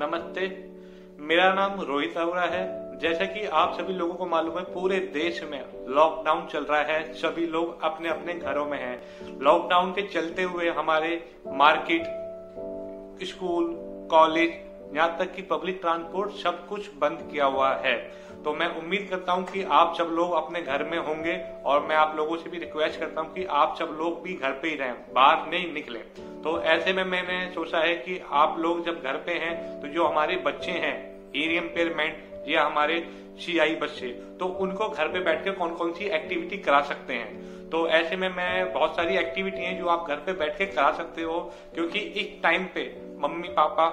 नमस्ते। मेरा नाम रोहित अवरा है। जैसा कि आप सभी लोगों को मालूम है, पूरे देश में लॉकडाउन चल रहा है। सभी लोग अपने अपने घरों में हैं। लॉकडाउन के चलते हुए हमारे मार्केट स्कूल कॉलेज यहाँ तक कि पब्लिक ट्रांसपोर्ट सब कुछ बंद किया हुआ है। तो मैं उम्मीद करता हूँ कि आप सब लोग अपने घर में होंगे और मैं आप लोगों से भी रिक्वेस्ट करता हूँ कि आप सब लोग भी घर पे ही रहें, बाहर नहीं निकले। तो ऐसे में मैंने सोचा है कि आप लोग जब घर पे हैं तो जो हमारे बच्चे हैं एरियम पेयरमेंट या हमारे सीआई बच्चे तो उनको घर पे बैठ कर कौन कौन सी एक्टिविटी करा सकते हैं? तो ऐसे में मैं बहुत सारी एक्टिविटी हैं जो आप घर पे बैठ के करा सकते हो, क्योंकि इस टाइम पे मम्मी, पापा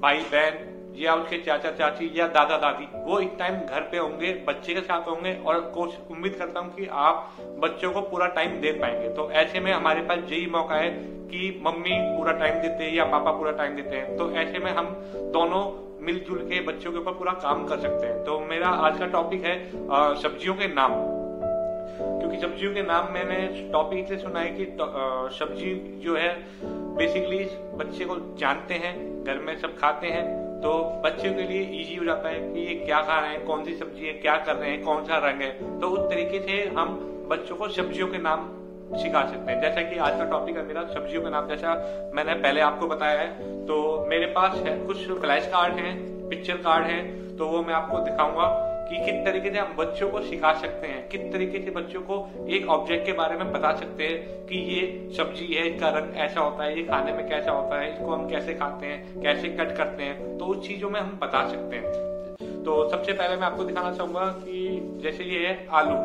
भाई, बहन, या उसके चाचा, चाची, या दादा, दादी, वो एक टाइम घर पे होंगे, बच्चे के साथ होंगे और कोशिश उम्मीद करता हूँ कि आप बच्चों को पूरा टाइम दे पाएँगे। तो ऐसे में हमारे पास यही मौका है कि मम्मी पूरा टाइम देते हैं या पापा पूरा टाइम देते हैं। तो ऐसे में हम दोनों मिलजुल के बच्चों के ऊपर पूरा काम कर सकते हैं। तो मेरा आज का टॉपिक है सब्जियों के नाम। क्योंकि सब्जियों के नाम मैंने टॉपिक इसलिए सुना है कि सब्ज़ी जो है बेसिकली बच्चे को जानते हैं घर में सब खाते हैं तो बच्चों के लिए इजी हो जाता है कि ये क्या खा रहे हैं, कौन सी सब्ज़ी है, क्या कर रहे हैं, कौन सा रंग है। तो उस तरीके से हम बच्चों को सब्जियों के नाम सिखा सकते हैं। जैसा कि आज का टॉपिक है मेरा, सब्जियों के नाम। जैसा मैंने पहले आपको बताया है तो मेरे पास है कुछ फ्लैश कार्ड है पिक्चर कार्ड है तो वो मैं आपको दिखाऊँगा। कि किस तरीके से हम बच्चों को सिखा सकते हैं, किस तरीके से बच्चों को एक ऑब्जेक्ट के बारे में बता सकते हैं कि ये सब्ज़ी है, इसका रंग ऐसा होता है, ये खाने में कैसा होता है, इसको हम कैसे खाते हैं, कैसे कट करते हैं तो उस चीज़ों में हम बता सकते हैं। तो सबसे पहले मैं आपको दिखाना चाहूँगा कि जैसे ये है आलू।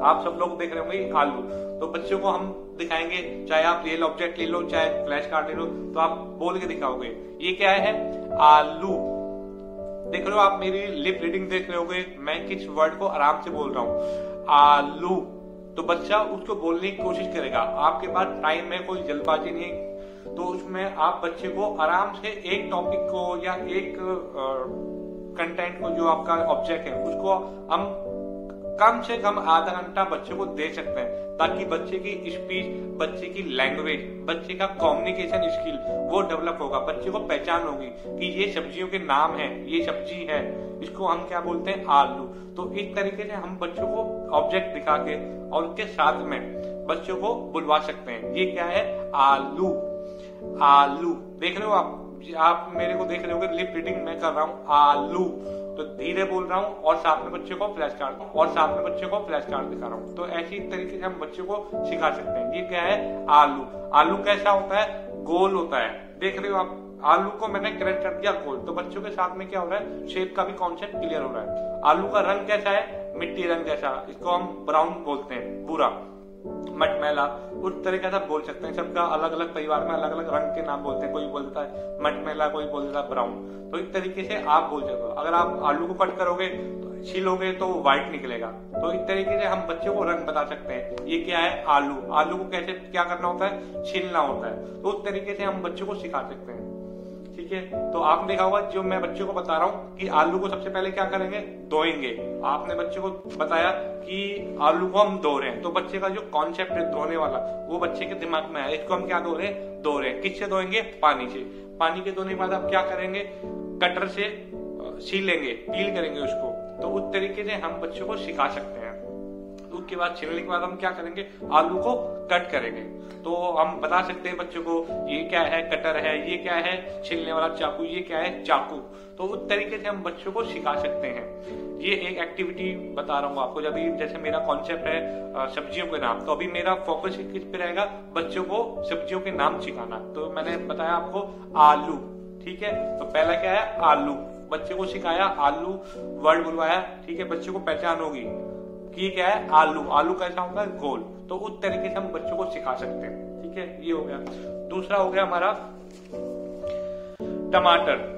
आप सब लोग देख रहे होंगे आलू। तो बच्चों को हम दिखाएँगे, चाहे आप रियल ऑब्जेक्ट ले लो, चाहे फ्लैश कार्ड ले लो तो आप बोल के दिखाओगे। ये क्या है? आलू। देख रहे हो आप मेरी लिप रीडिंग देख रहे होगे, मैं किस वर्ड को आराम से बोल रहा हूँ। आलू तो बच्चा उसको बोलने की कोशिश करेगा। आपके पास टाइम है, कोई जल्दबाजी नहीं। तो उसमें आप बच्चे को आराम से एक टॉपिक को या एक कंटेंट को जो आपका ऑब्जेक्ट है, उसको हम कम से कम आधा घंटा बच्चे को दे सकते हैं, ताकि बच्चे की स्पीच बच्चे की लैंग्वेज बच्चे का कम्युनिकेशन स्किल वो डेवलप होगा, बच्चे को पहचान होगी कि ये सब्जियों के नाम है, ये सब्ज़ी है, इसको हम क्या बोलते हैं, आलू। तो इस तरीके से हम बच्चों को ऑब्जेक्ट दिखा के और उसके साथ में बच्चों को बुलवा सकते हैं। ये क्या है? आलू। आलू। देख रहे हो आप? आप मेरे को देख रहे हो लिप रीडिंग मैं कर रहा हूँ। आलू। तो धीरे बोल रहा हूँ और साथ में बच्चे को फ्लैश कार्ड और साथ में बच्चे को फ्लैश कार्ड दिखा रहा हूँ। तो ऐसी तरीके से हम बच्चे को सिखा सकते हैं। ये क्या है? आलू। आलू कैसा होता है? गोल होता है। देख रहे हो आप? आलू को मैंने करेक्ट कर दिया गोल। तो बच्चों के साथ में क्या हो रहा है? शेप का भी कॉन्सेप्ट क्लियर हो रहा है। आलू का रंग कैसा है? मिट्टी रंग जैसा। इसको हम ब्राउन बोलते हैं। पूरा मटमैला उस तरीके से बोल सकते हैं। सबका अलग अलग परिवार में अलग अलग रंग के नाम बोलते हैं। कोई बोलता है मटमैला कोई बोलता है ब्राउन। तो इस तरीके से आप बोल सकते हो। अगर आप आलू को कट करोगे तो छीलोगे तो व्हाइट निकलेगा। तो इस तरीके से हम बच्चों को रंग बता सकते हैं। ये क्या है? आलू। आलू को कैसे, क्या करना होता है? छीलना होता है। तो उस तरीके से हम बच्चों को सिखा सकते हैं। ठीक है? तो आपने देखा होगा, जो मैं बच्चों को बता रहा हूँ कि आलू को सबसे पहले क्या करेंगे? धोएँगे। आपने बच्चे को बताया कि आलू को हम धो रहे हैं। तो बच्चे का जो कॉन्सेप्ट है धोने वाला, वो बच्चे के दिमाग में आया। इसको हम क्या धो रहे हैं? धो रहे हैं। किससे धोएँगे? पानी से। पानी के धोने के बाद आप क्या करेंगे? कटर से छीलेंगे पील करेंगे उसको। तो उस तरीके से हम बच्चों को सिखा सकते हैं। उसके बाद, छिलने के बाद हम क्या करेंगे? आलू को कट करेंगे। तो हम बता सकते हैं बच्चों को, ये क्या है कटर है, ये क्या है छिलने वाला चाकू, ये क्या है चाकू। तो उस तरीके से हम बच्चों को सिखा सकते हैं। ये एक एक्टिविटी बता रहा हूँ आपको। जब जैसे मेरा कॉन्सेप्ट है सब्जियों के नाम तो अभी मेरा फोकस किस पे रहेगा? बच्चों को सब्जियों के नाम सिखाना। तो मैंने बताया आपको आलू, ठीक है? तो पहला क्या है? आलू। बच्चे को सिखाया, आलू वर्ड बुलवाया, ठीक है? बच्चे को पहचान होगी। कि क्या है, आलू। आलू कैसा होगा गोल। तो उस तरीके से हम बच्चों को सिखा सकते हैं। ठीक है, ये हो गया। दूसरा हो गया हमारा टमाटर।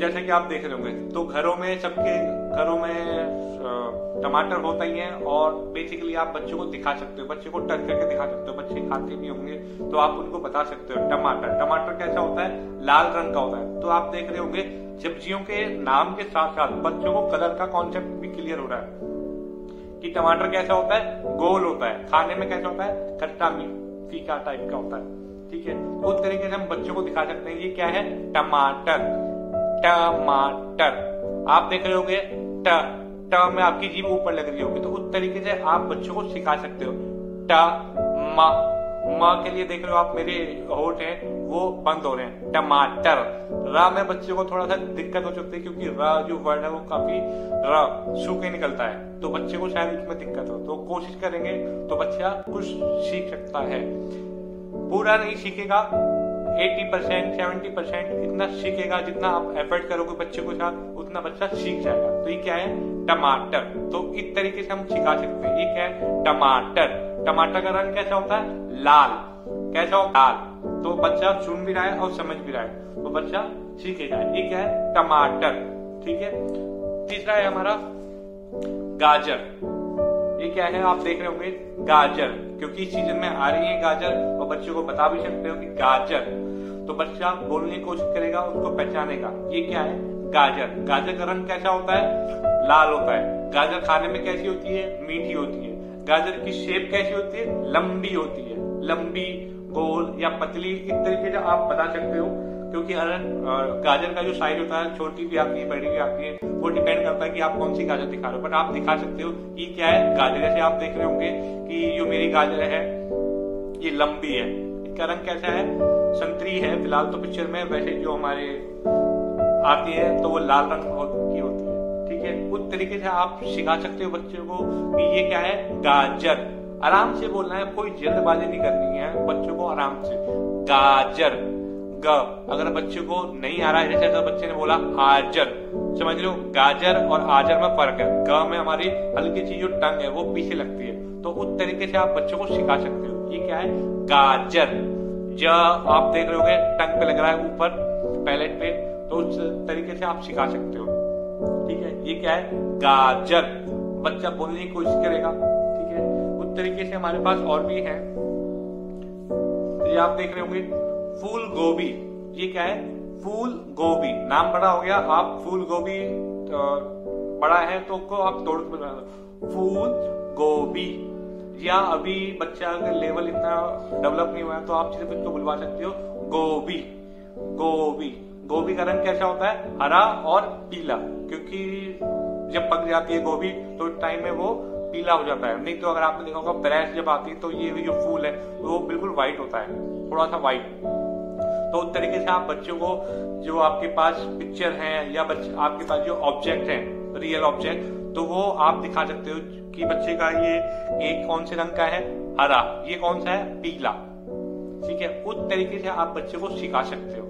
जैसे कि आप देख रहे होंगे तो घरों में सबके, घरों में टमाटर होता ही है और बेसिकली आप बच्चों को दिखा सकते हो। बच्चे को टच करके दिखा सकते हो। बच्चे खाते भी होंगे तो आप उनको बता सकते हो टमाटर। टमाटर कैसा होता है? लाल रंग का होता है। तो आप देख रहे होंगे सब्जियों के नाम के साथ साथ बच्चों को कलर का कॉन्सेप्ट भी क्लियर हो रहा है। कि टमाटर कैसा होता है? गोल होता है। खाने में कैसा होता है? खट्टा फीका टाइप का होता है। ठीक है? तो उस तरीके से हम बच्चों को दिखा सकते हैं ये क्या है? टमाटर। टमाटर। आप देख रहे होंगे, ट ट में आपकी जीभ ऊपर लग रही होगी। तो उस तरीके से आप बच्चों को सिखा सकते हो। ट म के लिए देख रहे हो आप मेरे होठ हैं, वो बंद हो रहे हैं। टमाटर। रा, में बच्चे को थोड़ा सा दिक्कत हो सकती है क्योंकि रा जो वर्ड है वो काफ़ी रा, सूखे निकलता है। तो बच्चे को शायद उसमें दिक्कत हो। तो कोशिश करेंगे तो बच्चा कुछ सीख सकता है। पूरा नहीं सीखेगा 80 परसेंट, सेवेंटी परसेंट इतना सीखेगा जितना आप एफर्ट करोगे बच्चे को साथ, उतना बच्चा सीख जाएगा। तो ये क्या है? टमाटर। तो इस तरीके से हम सिखा सकते हैं। एक है टमाटर। टमाटर का रंग कैसा होता है? लाल। कैसा होता लाल। तो बच्चा सुन भी रहा है और समझ भी रहा है। तो बच्चा सीखेगा क्या है टमाटर। ठीक है? तीसरा है हमारा गाजर। ये क्या है? आप देख रहे होंगे गाजर। क्योंकि इस सीज़न में आ रही है गाजर और बच्चों को बता भी सकते हो कि गाजर। तो बच्चा बोलने की कोशिश करेगा उसको पहचानेगा। ये क्या है? गाजर। गाजर का रंग कैसा होता है? लाल होता है। गाजर खाने में कैसी होती है? मीठी होती है। गाजर की शेप कैसी होती है? लंबी होती है। लंबी, गोल या पतली, इस तरीके से आप बता सकते हो, क्योंकि गाजर का जो साइज़ होता है, छोटी भी आती है, बड़ी भी आती है, वो डिपेंड करता है कि आप कौन सी गाजर दिखा रहे हो। बट आप दिखा सकते हो कि क्या है गाजर। जैसे आप देख रहे होंगे कि जो मेरी गाजर है, ये लंबी है। इसका रंग कैसा है? संतरी है, फ़िलहाल तो पिक्चर में, वैसे जो हमारे आती है तो वो लाल रंग की होती है। ठीक है? उस तरीके से आप सिखा सकते हो बच्चों को कि ये क्या है? गाजर। आराम से बोलना है, कोई जल्दबाजी नहीं करनी है बच्चों को आराम से। गाजर। ग। अगर बच्चे को नहीं आ रहा है, जैसे अगर बच्चे ने बोला, आजर। समझ लो गाजर और आजर में फ़र्क है। ग में हमारी हल्की चीज़ जो टंग है, वो पीछे लगती है। तो उस तरीके से आप बच्चों को सिखा सकते हो। ये क्या है? गाजर। ज आप देख रहे होगे, टंग पे लग रहा है ऊपर, पैलेट पे। तो उस तरीके से आप सिखा सकते हो। ठीक है? ये क्या है? गाजर। बच्चा बोलने की कोशिश करेगा। ठीक है? उस तरीके से हमारे पास और भी है। ये आप देख रहे होंगे फूल गोभी ये क्या है? फूल गोभी नाम बड़ा हो गया। आप फूल गोभी तो बड़ा है तो को आप तोड़ के बना फूल गोभी या अभी बच्चा का लेवल इतना डेवलप नहीं हुआ है तो आप सिर्फ़ इसको बुलवा सकते हो। गोभी। गोभी। गोभी का रंग कैसा होता है? हरा और पीला। क्योंकि जब पक जाती है गोभी तो टाइम में वो पीला हो जाता है। नहीं तो अगर आपने देखा होगा, ब्रैश जब आती है तो ये जो फूल है, वो बिल्कुल व्हाइट होता है। थोड़ा सा व्हाइट तो उस तरीके से आप बच्चों को, जो आपके पास पिक्चर है, या आपके पास जो ऑब्जेक्ट है रियल ऑब्जेक्ट तो वो आप दिखा सकते हो कि बच्चे का ये एक कौन से रंग का है? हरा। ये कौन सा है? पीला। ठीक है? उस तरीके से आप बच्चे को सिखा सकते हो।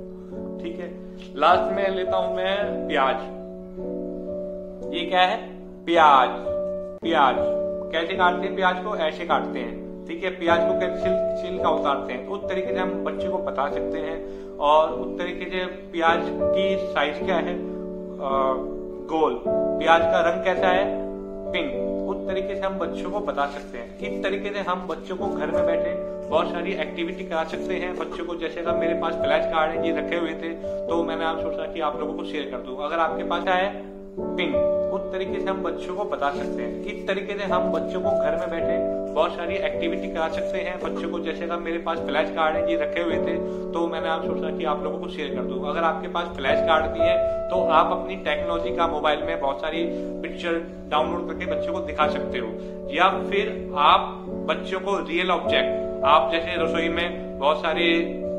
ठीक है? लास्ट में लेता हूँ मैं प्याज। ये क्या है? प्याज। प्याज। कैसे काटते हैं प्याज को? ऐसे काटते हैं। ठीक है, प्याज को कैसे छिल का उतारते हैं? तो उस तरीके से हम बच्चे को बता सकते हैं। और उस तरीके से प्याज की साइज़ क्या है? गोल। प्याज का रंग कैसा है? पिंक उस तरीके से हम बच्चों को बता सकते हैं। इस तरीके से हम बच्चों को घर में बैठे बहुत सारी एक्टिविटी करा सकते हैं। बच्चों को जैसे अगर मेरे पास फ्लैश कार्ड है, ये रखे हुए थे तो मैंने आप सोचा कि आप लोगों को शेयर कर दूँ। अगर आपके पास है पिंक उस तरीके से हम बच्चों को बता सकते हैं। इस तरीके से हम बच्चों को घर में बैठे बहुत सारी एक्टिविटी करा सकते हैं। बच्चों को जैसे अगर मेरे पास फ्लैश कार्ड है, ये रखे हुए थे तो मैंने आप सोचा कि आप लोगों को शेयर कर दूँ। अगर आपके पास फ्लैश कार्ड भी है तो आप अपनी टेक्नोलॉजी का मोबाइल में बहुत सारी पिक्चर डाउनलोड करके बच्चों को दिखा सकते हो। या फिर आप बच्चों को रियल ऑब्जेक्ट आप जैसे रसोई में बहुत सारी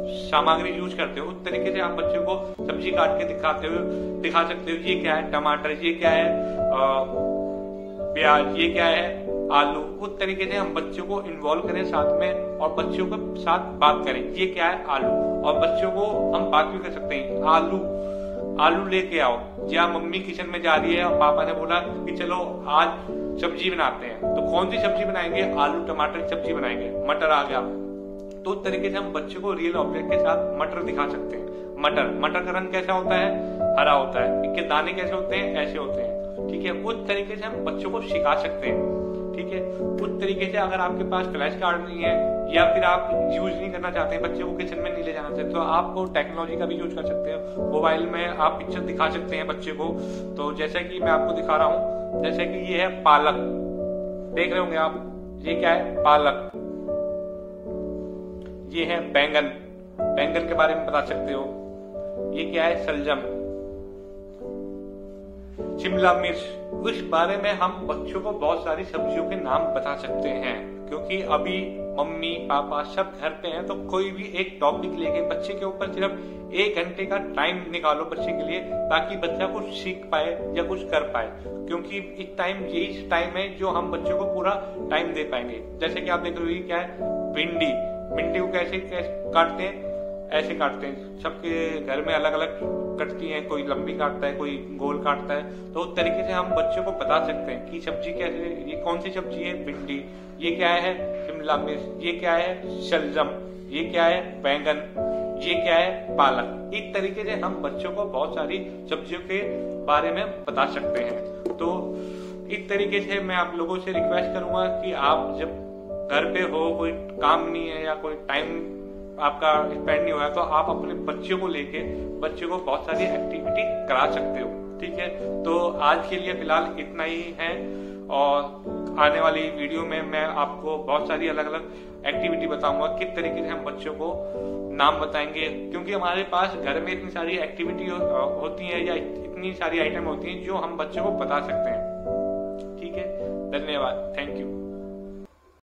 सामग्री यूज़ करते हो, उस तरीके से आप बच्चों को सब्ज़ी काट के दिखाते हो, दिखा सकते हो, ये क्या है, टमाटर, ये क्या है प्याज, ये क्या है, आलू, उस तरीके से हम बच्चों को इन्वॉल्व करें साथ में और बच्चों के साथ बात करें, ये क्या है आलू? और बच्चों को हम बात भी कर सकते हैं, आलू आलू लेके आओ। या मम्मी किचन में जा रही है और पापा ने बोला कि चलो आज सब्ज़ी बनाते हैं। तो कौन सी सब्ज़ी बनाएँगे? आलू, टमाटर की सब्ज़ी बनाएँगे। मटर आ गया। तो उस तरीके से हम बच्चे को रियल ऑब्जेक्ट के साथ मटर दिखा सकते हैं। मटर मटर का रंग कैसा होता है? हरा होता है। इनके दाने कैसे होते हैं? ऐसे होते हैं। ठीक है, उस तरीके से हम बच्चों को सिखा सकते हैं। है उस तरीके से अगर आपके पास फ्लैश कार्ड नहीं है, या फिर आप यूज़ नहीं करना चाहते, बच्चे को किचन में नहीं ले जाना चाहते तो आपको टेक्नोलॉजी का भी यूज़ कर सकते हैं। मोबाइल में आप पिक्चर दिखा सकते हैं बच्चे को। तो जैसे कि मैं आपको दिखा रहा हूँ, जैसे कि ये है पालक। देख रहे होंगे आप, ये क्या है? पालक। ये है बैंगन। बैंगन के बारे में बता सकते हो। ये क्या है? सलजम शिमला मिर्च। उस बारे में हम बच्चों को बहुत सारी सब्जियों के नाम बता सकते हैं क्योंकि अभी मम्मी पापा सब घर पे हैं तो कोई भी एक टॉपिक लेके बच्चे के ऊपर सिर्फ़ एक घंटे का टाइम निकालो बच्चे के लिए ताकि बच्चा कुछ सीख पाए या कुछ कर पाए। क्योंकि इस टाइम यही टाइम है जो हम बच्चों को पूरा टाइम दे पाएँगे। जैसे कि आप देख रहे हो क्या है भिंडी। भिंडी को कैसे, कैसे काटते हैं? ऐसे काटते हैं। सबके घर में अलग अलग कटती है, कोई लंबी काटता है, कोई गोल काटता है तो उस तरीके से हम बच्चों को बता सकते हैं कि सब्ज़ी कैसे ये कौन सी सब्ज़ी है? भिंडी। ये क्या है? शिमला मिर्च। ये क्या है? शलजम। ये क्या है? बैंगन। ये क्या है? पालक। इस तरीके से हम बच्चों को बहुत सारी सब्जियों के बारे में बता सकते हैं। तो इस तरीके से मैं आप लोगों से रिक्वेस्ट करूँगा कि आप जब घर पे हो, कोई काम नहीं है या कोई टाइम आपका स्पेंड नहीं हुआ तो आप अपने बच्चों को लेके बच्चे को बहुत सारी एक्टिविटी करा सकते हो ठीक है? तो आज के लिए फ़िलहाल इतना ही है और आने वाली वीडियो में मैं आपको बहुत सारी अलग अलग एक्टिविटी बताऊँगा किस तरीके से हम बच्चों को नाम बताएँगे क्योंकि हमारे पास घर में इतनी सारी एक्टिविटी हो, होती है या इतनी सारी आइटम होती हैं जो हम बच्चों को बता सकते हैं ठीक है? धन्यवाद थैंक यू